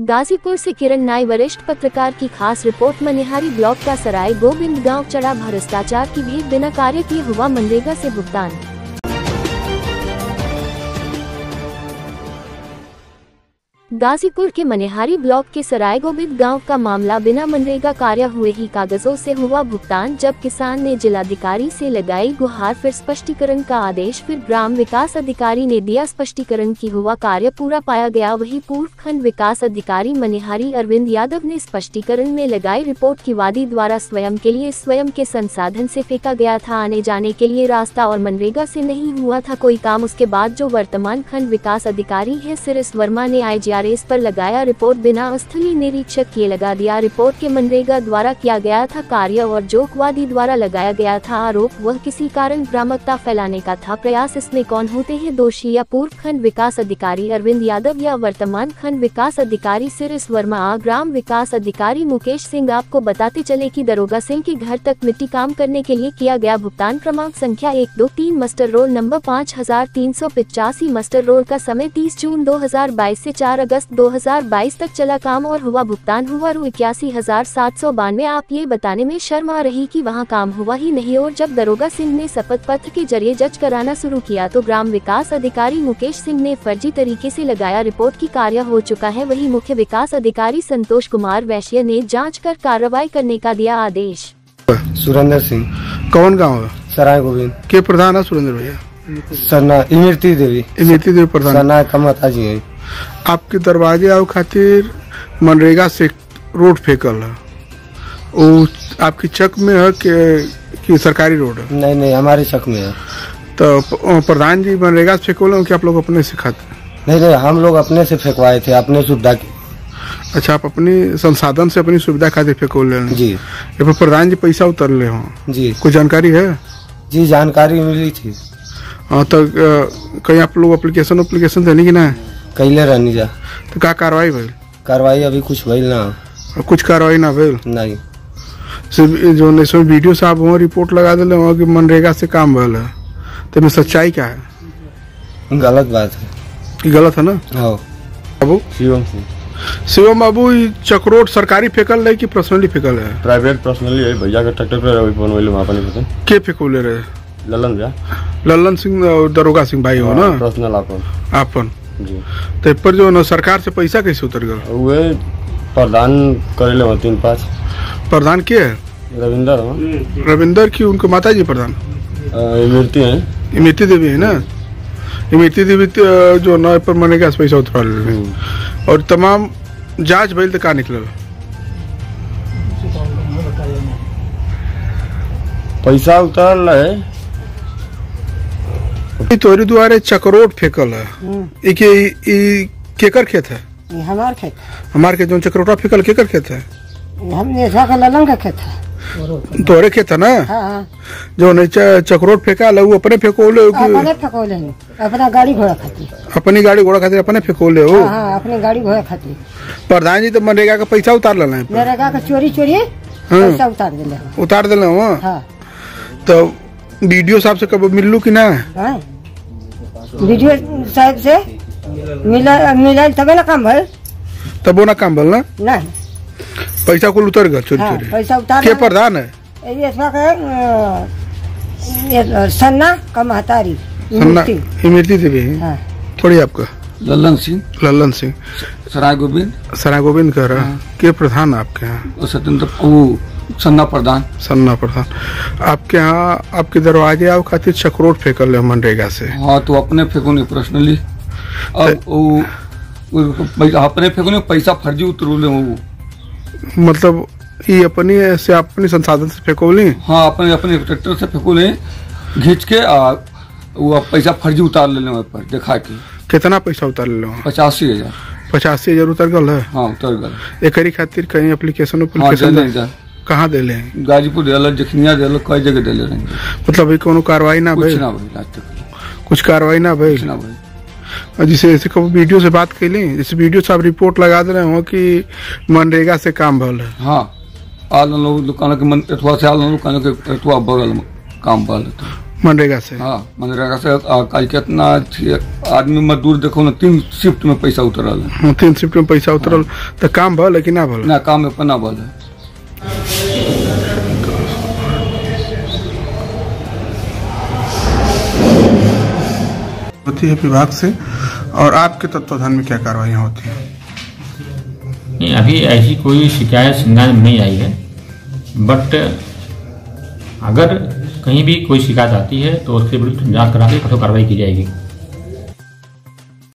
गाजीपुर से किरण नाई वरिष्ठ पत्रकार की खास रिपोर्ट, मनिहारी ब्लॉक का सराय, गोविंद गाँव, चढ़ा भ्रष्टाचार की भीड़, बिना कार्य किए हुआ मनरेगा से भुगतान। गाजीपुर के मनिहारी ब्लॉक के सराय गोविंद गाँव का मामला बिना मनरेगा कार्य हुए ही कागजों से हुआ भुगतान, जब किसान ने जिलाधिकारी से लगाई गुहार, फिर स्पष्टीकरण का आदेश, फिर ग्राम विकास अधिकारी ने दिया स्पष्टीकरण की हुआ कार्य पूरा पाया गया। वही पूर्व खंड विकास अधिकारी मनिहारी अरविंद यादव ने स्पष्टीकरण में लगाई रिपोर्ट की वादी द्वारा स्वयं के लिए, स्वयं के संसाधन से फेंका गया था, आने जाने के लिए रास्ता और मनरेगा से नहीं हुआ था कोई काम। उसके बाद जो वर्तमान खंड विकास अधिकारी है, सिरिस वर्मा ने आई जीआरएस पर लगाया रिपोर्ट बिना स्थलीय निरीक्षक किए लगा दिया। रिपोर्ट के मनरेगा द्वारा किया गया था कार्य और जोकवादी द्वारा लगाया गया था आरोप, वह किसी कारण भ्रामकता फैलाने का था। प्रयास इसमें कौन होते हैं? दोषी या पूर्व खंड विकास अधिकारी अरविंद यादव या वर्तमान खंड विकास अधिकारी सिरिस वर्मा? ग्राम विकास अधिकारी मुकेश सिंह आपको बताते चले की दरोगा सिंह के घर तक मिट्टी काम करने के लिए किया गया भुगतान क्रमांक संख्या एक दो तीन मस्टर रोल नंबर पाँच हज़ार तीन सौ पिचासी मस्टर रोल का समय तीस जून दो हज़ार बाईस ऐसी चार अगस्त 2022 तक चला काम और हुआ भुगतान हुआ रू इक्यासी हज़ार सात सौ बानवे। आप ये बताने में शर्म आ रही कि वहाँ काम हुआ ही नहीं और जब दरोगा सिंह ने शपथ पत्र के ज़रिए जज कराना शुरू किया तो ग्राम विकास अधिकारी मुकेश सिंह ने फर्जी तरीके से लगाया रिपोर्ट की कार्य हो चुका है। वही मुख्य विकास अधिकारी संतोष कुमार वैश्य ने जाँच कर कार्रवाई करने का दिया आदेश। सुरेंद्र सिंह। कौन गाँव है? सराय गोविंद। के प्रधान है सुरेंद्र भैया? सरना इमरती देवी। इमरती देवी प्रधान। सरना कमता जी है। आपके दरवाजे आओ खातिर मनरेगा से रोड फेंकल है। वो आपकी चक में है कि, कि सरकारी रोड है? नहीं नहीं हमारे चक में है। तो प्रधान जी मनरेगा से फेंकोले कि आप लोग अपने से खाते? नहीं नहीं हम लोग अपने से फेंकवाए थे अपने सुविधा की। अच्छा आप अपनी संसाधन से अपनी सुविधा खातिर फेंकोले जी। ये प्रधान जी पैसा उतरले हो? जी। कोई जानकारी है? जी जानकारी मिली थी। हाँ तो कहीं आप लोग एप्लीकेशन एप्लीकेशन देने की ना कैले रहनी जा। तो का कार्रवाई भइल? कार्रवाई अभी कुछ भइल ना। और कुछ कार्रवाई ना भइल? नहीं। सिर्फ़ जो ने इसमें वीडियो से आप वहाँ रिपोर्ट लगा दिले वहाँ कि मनरेगा से काम भइल है। तो इसमें सच्चाई क्या है? गलत बात है। कि गलत है ना? हाँ। बाबू? शिवम सिंह। शिवम बाबू चक्रोट सरकारी फेंकल है कि पर्सनली फेंकल है प्राइवेट पर्सनली है भैया के ट्रैक्टर पे अभी फ़ोन वही वहाँ पर नहीं पता। के फेंकोले रहे? ललन भैया। लल्लन सिंह और दरोगा सिंह भाई हो ना? पर्सनल आपन। आपन। जी तो पर जो ना सरकार से पैसा कैसे उतर गल वे प्रधान करेले वहाँ तीन पाँच। प्रधान के है रविंदर हाँ। रविंदर की उनको माता जी प्रधान इमरती हैं। इमरती देवी है ना? इमरती देवी तो, जो ना पर मनरेगा से पैसा उतरा ले और तमाम जाँच भइल तो का निकलल पैसा उतरल है। तोरी दुआरे चक्रोट फेंकल है। ई के केकर खेत है? ये हमार खेत। हमार के जो चक्रोटा फेंकल केकर खेत है? है। हम ये का ललन का खेत है। तोरे खेत है ना? हाँ हाँ। जो नहीं चक्रोट फेंका ला वो अपने फेंकोले हो कि अपने फकोले हैं। अपना गाड़ी घोड़ा खाती। अपनी गाड़ी घोड़ा खातिर अपने फेंकोले हो? हाँ हाँ अपनी गाड़ी घोड़ा खाती। प्रधान जी तो मनरेगा का पैसा उतार लेना है। मेरे गा का चोरी चोरी पैसा उतार दिले उतार दिले हो हाँ। तो वीडियो साहब से कब मिललू की ना? वीडियो साहब से मिला मिला तबे ना काम भल। तब ना काम भल ना? नहीं। पैसा कुल उतर गया चोरी हाँ चोरी। पैसा उतार के प्रधान है? ये सन्ना का महतारी सन्ना मूर्ति। इमरती। देवी है? हाँ। थोड़ी आपका। लल्लन सिंह। लल्लन सिंह। सराय गोविंद सरा गोविंद कह रहा के प्रधान आपके यहाँ? सत्येंद्र वो सन्ना प्रधान। सन्ना प्रधान। आपके यहाँ आपके दरवाजे आओ खातिर चक्रोट फेंकल है मनरेगा से। हाँ तो अपने फेंको नहीं पर्सनली अब वो अपने फेंको नहीं पैसा फर्जी उतरू ले वो। मतलब ये अपनी से अपनी संसाधन से फेंकोली हाँ अपने अपने ट्रैक्टर से फेंको ले घींच के वो पैसा फर्जी उतार ले वहाँ पर दिखा के। कितना पैसा उतार ले पचासी हज़ार। पचासी हज़ार उतर गल है? हाँ उतर गए एकरी खातिर कहीं एप्लीकेशन हाँ कहाँ दिले हैं? गाजीपुर दिल जखनिया दिल कई जगह दिले रहेंगे मतलब अभी कोनो कार्रवाई ना कुछ भइल? ना भाई आज तक। कुछ कार्रवाई ना भइल? ना भाई और जिसे जैसे कब वीडियो से बात कैली जैसे वीडियो से आप रिपोर्ट लगा दे रहे हो कि मनरेगा से काम भल है। हाँ आल लोग दुकान के मन एतवा से आल दुकान के एतवा बगल काम बल मनरेगा से। हाँ मनरेगा से आ, कल कितना आदमी मजदूर देखो ना तीन शिफ्ट में पैसा उतरल। है हाँ, तीन शिफ्ट में पैसा उतरल तो काम भल है कि ना भल? ना काम में पना बल है। होती है विभाग से और आपके तत्वाधान में क्या कार्रवाइयाँ होती हैं? नहीं अभी ऐसी कोई शिकायत संज्ञान में नहीं आई है बट अगर कहीं भी कोई शिकायत आती है तो उसके विरुद्ध जाँच करा के कठोर कार्रवाई की जाएगी।